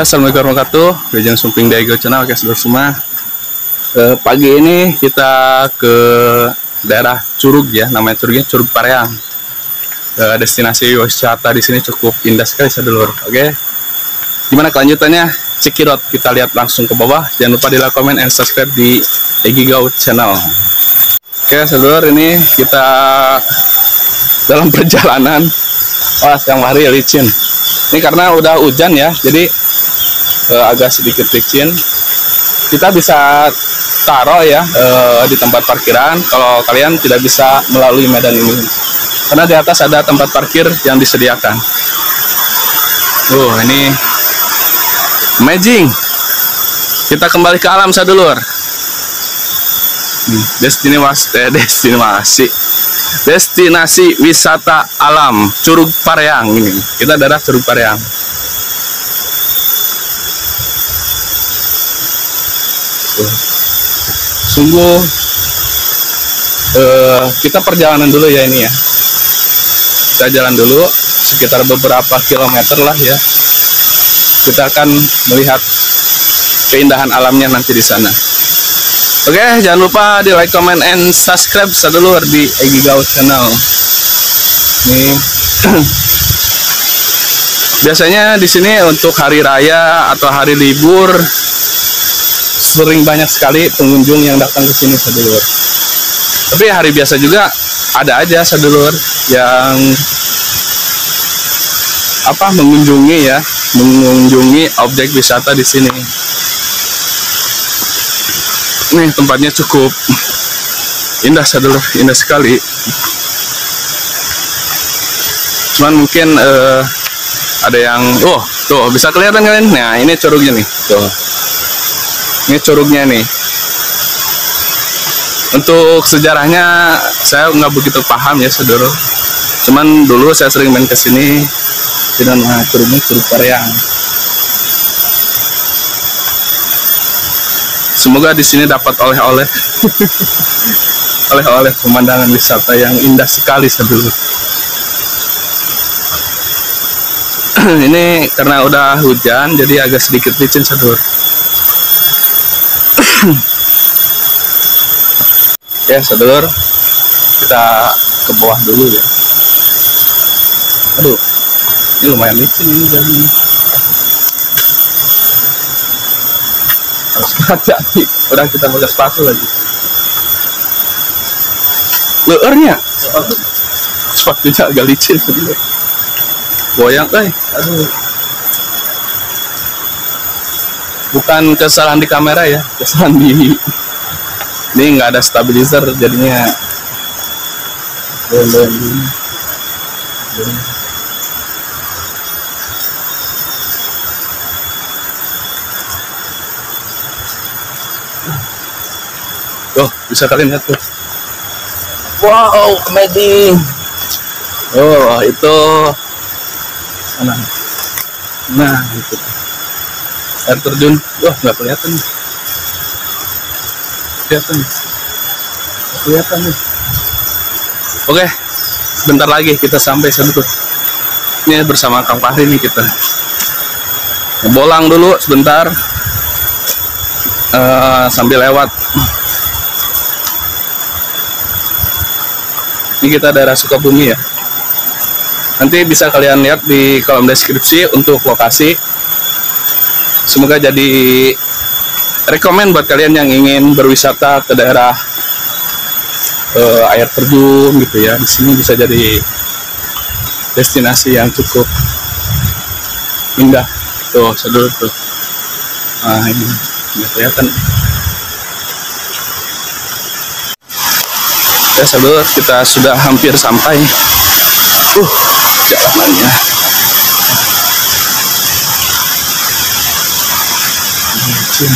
Assalamualaikum warahmatullahi wabarakatuh. Bejang Sumping Daego Channel, oke saudara semua. Eh, pagi ini kita ke daerah Curug ya, namanya Curugnya Curug Pareang. Eh, destinasi wisata di sini cukup indah sekali sedulur. Oke, gimana kelanjutannya? Cekidot, kita lihat langsung ke bawah. Jangan lupa di like, comment, and subscribe di Egi Channel. Oke, sedulur ini kita dalam perjalanan. Wah, yang hari licin. Ini karena udah hujan ya, jadi uh, agak sedikit licin. Kita bisa taruh ya uh, di tempat parkiran kalau kalian tidak bisa melalui medan ini. Karena di atas ada tempat parkir yang disediakan. Uh ini amazing. Kita kembali ke alam sadulur destinasi eh, destinasi. Destinasi wisata alam Curug Pareang ini. Kita daerah Curug Pareang sungguh uh, kita perjalanan dulu ya ini ya. Kita jalan dulu sekitar beberapa kilometer lah ya. Kita akan melihat keindahan alamnya nanti di sana. Oke jangan lupa di like comment and subscribe sedulur di Egi Gau channel. Ini. Biasanya di sini untuk hari raya atau hari libur sering banyak sekali pengunjung yang datang ke sini sedulur. Tapi hari biasa juga ada aja sedulur yang apa mengunjungi ya mengunjungi objek wisata di sini. Nih tempatnya cukup indah sedulur indah sekali. Cuman mungkin uh, ada yang oh tuh bisa kelihatan kalian? Nah ini curugnya nih tuh ini curugnya nih. Untuk sejarahnya saya nggak begitu paham ya saudara. Cuman dulu saya sering main ke sini dengan nah, curugnya curug Pareang semoga di sini dapat oleh-oleh. Oleh-oleh pemandangan wisata yang indah sekali saudara. Ini karena udah hujan jadi agak sedikit licin saudara ya sedulur. Kita ke bawah dulu ya. Aduh ini lumayan licin ini jalan ini harus hati-hati udah kita pakai sepatu lagi. Leernya sepatunya agak licin. Goyang eh. Aduh bukan kesalahan di kamera ya kesalahan di ini nggak ada stabilizer jadinya Oh, bisa kalian lihat tuh. Wow, amazing. Oh, itu mana? Nah, itu air terjun. Wah nggak kelihatan. Nih kelihatan. Nih kelihatan nih. Oke bentar lagi kita sampai sentuh ini bersama Kang Fahri nih kita. Bolang dulu sebentar. Uh, sambil lewat. Ini kita daerah Sukabumi ya. Nanti bisa kalian lihat di kolom deskripsi untuk lokasi semoga jadi rekomend buat kalian yang ingin berwisata ke daerah uh, air terjun gitu ya. Di sini bisa jadi destinasi yang cukup indah. Tuh sedulur tuh. Nah ini. Nggak kelihatan. Ya sedulur kita sudah hampir sampai. Uh jalanannya Oh,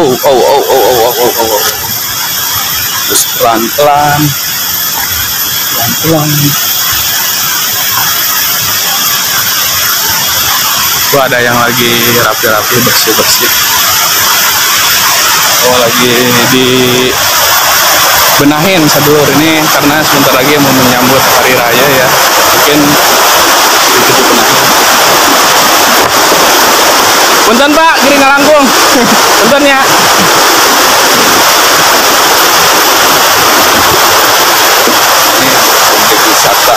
oh, oh, oh, oh, oh, oh, oh, oh. Terus pelan-pelan, pelan-pelan. Tuh ada yang lagi rapi-rapi bersih-bersih. Oh, lagi di benahin sedulur ini karena sebentar lagi mau menyambut hari raya ya mungkin sedikit dibenahin Punten Pak, kiri ngalangkung. Punten ya. Ini objek wisata.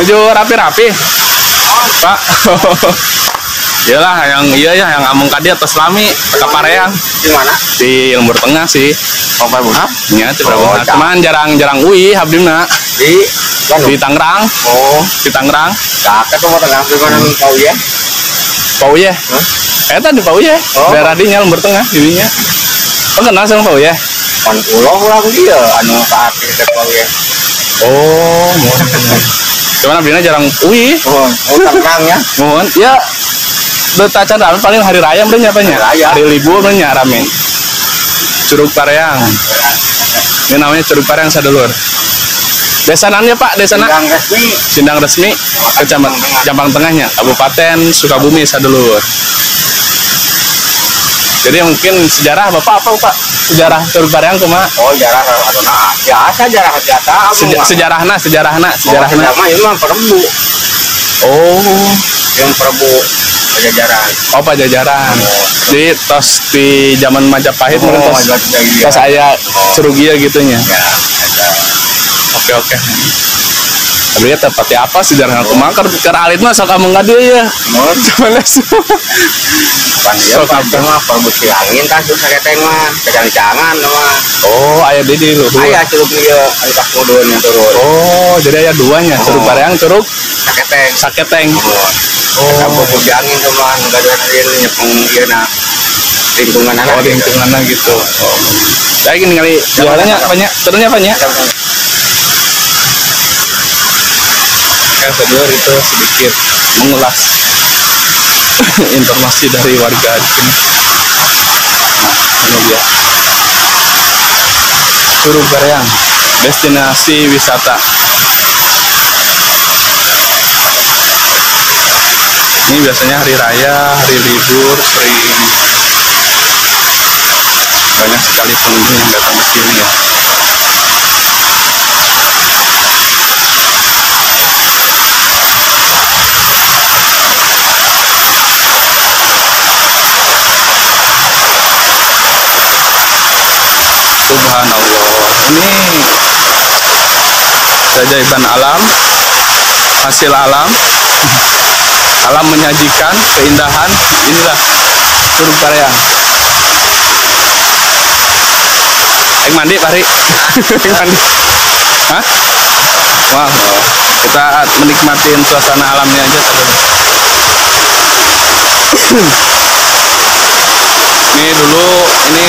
Menuju rapi-rapi. Pak. Iyalah yang iya ya yang ngomong tadi atas lami ke Pareang Di mana? di Lembur Tengah sih. Oh, Pak di Oh, cak. Cuman jarang-jarang ui habdina Di. Di Tangerang, Oh, di Tangerang. kakek tuh mau tengah di mana kau ya? Pau ya. Hah? Eh tadi Pau ya. Oh. Daerah dinya Lembur Tengah dirinya. Oh kenal sama Pau ya? Pan ulah ulah dia anu kaki teh kau ya. Oh, mohon. Cuman abdina jarang ui. Oh, oh Tangerang ya. Mohon. Ya Betacan rame paling hari raya benernya apa nya? Hari raya. Hari libur benernya rame. Curug Pareang. Ini namanya Curug Pareang Sadulur. Desanannya Pak, desana Yang resmi Sindang resmi Kecamatan Jampang Tengahnya Kabupaten Sukabumi Sadulur. Jadi mungkin sejarah Bapak apa Pak? Sejarah Curug Pareang kumaha? Oh, jarah adona. Biasa jarah biasa. Seja- sejarahna, sejarahna, Sejarah sejarahna. mah ini mah perbu. Oh, Yang perbu pajajaran. oh Pajajaran. Jadi tos di zaman Majapahit Oh, mungkin tos, tos aya Curug ieu gitunya. Ya. Oke oke. Tapi ya tepati apa sejarah aku mah keur keur alit mah sok kamu ngadu ya. Mun Coba les. pan dia Sok dia mah angin kan terus saketeng mah. Kecang-cangan mah. Oh, aya di di luhur. Aya curug dia anu kas mudun yang turun. Oh, jadi aya duanya, Curug Oh. Pareang, Curug Saketeng. Saketeng. Oh, kamu si angin tuh mah enggak ada yang nyepeng ieu na lingkungan anak. Oh, di lingkunganna gitu. Oh. Saya gini kali jualannya banyak, turunnya banyak. Oke, sedulur itu sedikit mengulas informasi dari warga di sini. Nah, ini dia. Curug Bareang, destinasi wisata. Ini biasanya hari raya, hari libur sering banyak sekali pengunjung yang datang ke sini ya. Subhanallah. Ini keajaiban alam, hasil alam. Alam menyajikan keindahan. Inilah Curug Pareang. Eng mandi, Pari. Eng mandi. Hah? Wah, kita menikmatin suasana alamnya aja ini dulu ini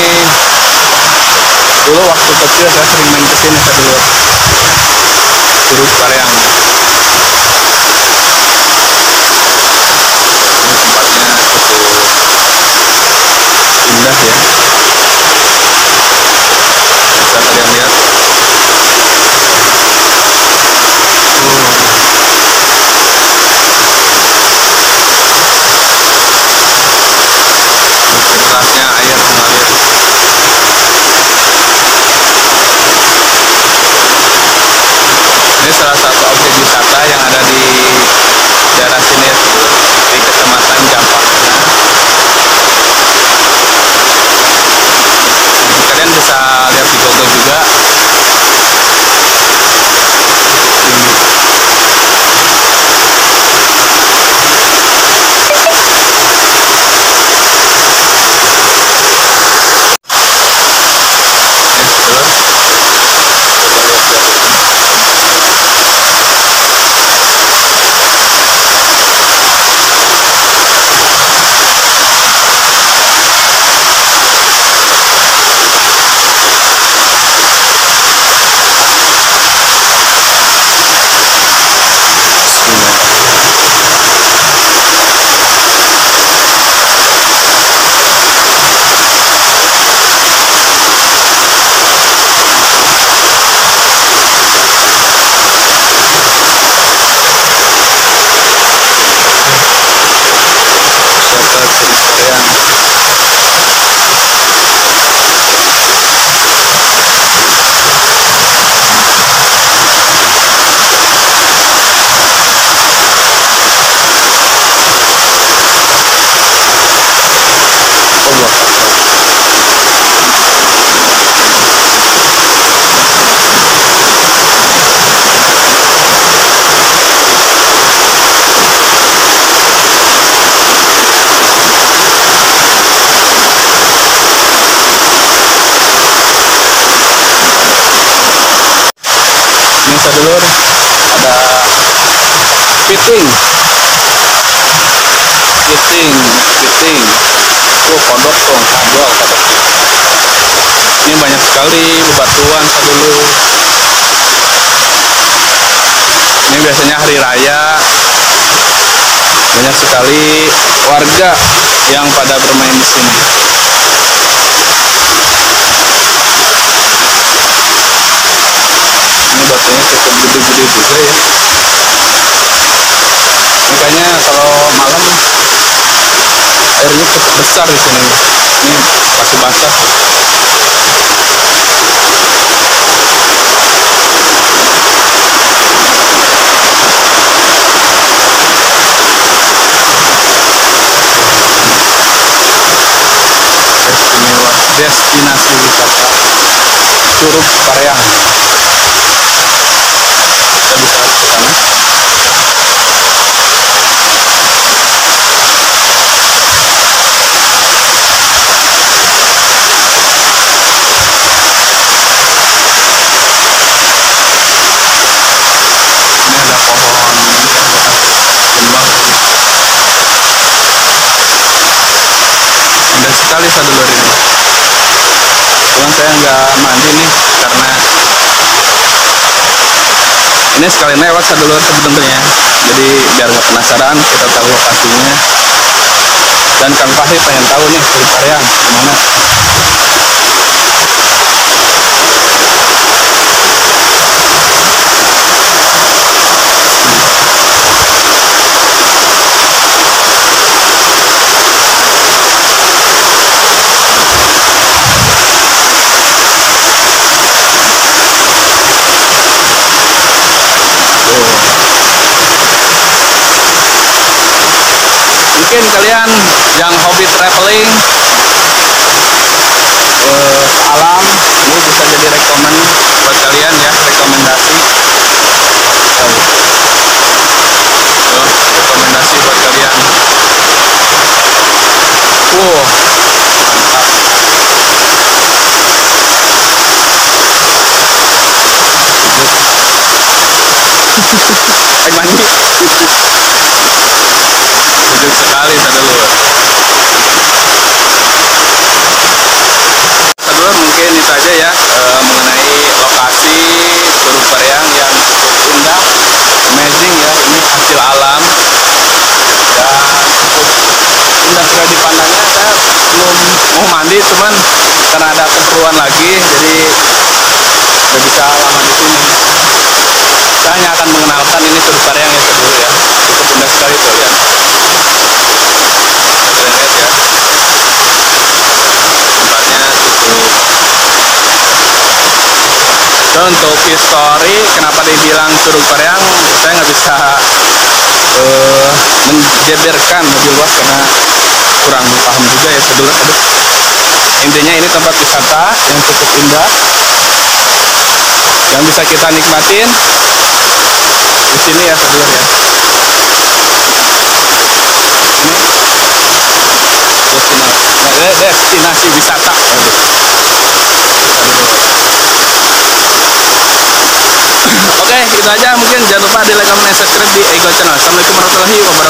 dulu waktu kecil saya sering main ke sini dulu. Curug Pareang. Ini tempatnya cukup indah ya sedulur ada fitting fitting fitting tuh kodok tuh kabel kodok ini banyak sekali bebatuan sedulur ini biasanya hari raya. Banyak sekali warga yang pada bermain di sini ini cukup gede-gede juga ya. Makanya kalau malam airnya cukup besar di sini. Ini masih basah. Destinasi wisata Curug Pareang kita indah sekali sadulur ini cuman saya nggak mandi nih karena ini sekali lewat sadulur sebenarnya jadi biar nggak penasaran kita tahu lokasinya. Dan Kang Fahri pengen tahu nih dari gimana mungkin kalian yang hobi traveling eh, alam ini bisa jadi rekomen buat kalian ya rekomendasi. Rekomendasi buat kalian. Wow. Mantap. Air mandi sejuk sekali sadulur sadulur mungkin itu aja ya eh, mengenai lokasi Curug Pareang yang cukup indah amazing ya ini hasil alam. Dan cukup indah sekali dipandangnya saya belum mau mandi cuman karena ada keperluan lagi jadi nggak bisa lama di sini. Saya hanya akan mengenalkan ini Curug Pareang ya sadulur ya. Cukup indah sekali tuh kalian lihat ya tempatnya cukup so, untuk history kenapa dibilang Curug Pareang saya nggak bisa eh, menjeberkan lebih luas karena kurang paham juga ya sedulur aduh. Intinya ini tempat wisata yang cukup indah yang bisa kita nikmatin di sini ya sedulur ya destinasi nah, destinasi wisata. Oke, itu aja mungkin jangan lupa di like, comment, subscribe di Ego Channel. Assalamualaikum warahmatullahi wabarakatuh.